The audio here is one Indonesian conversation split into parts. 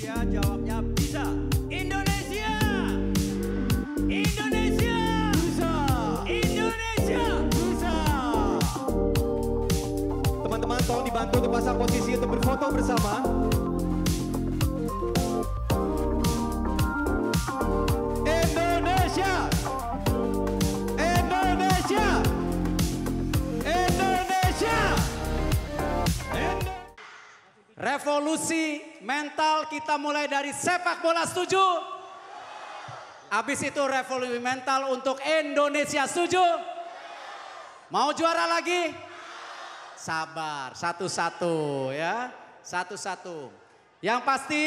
Indonesia jawabnya bisa. Indonesia. Indonesia. Bisa. Indonesia. Bisa. Teman-teman tolong dibantu untuk pasang posisi untuk berfoto bersama. Revolusi mental kita mulai dari sepak bola setuju. Habis itu revolusi mental untuk Indonesia setuju. Mau juara lagi? Sabar, satu-satu ya. Satu-satu. Yang pasti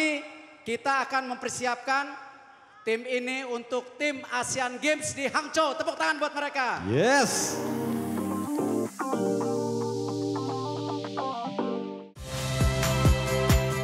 kita akan mempersiapkan tim ini untuk tim Asian Games di Hangzhou. Tepuk tangan buat mereka. Yes.